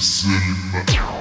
silly man.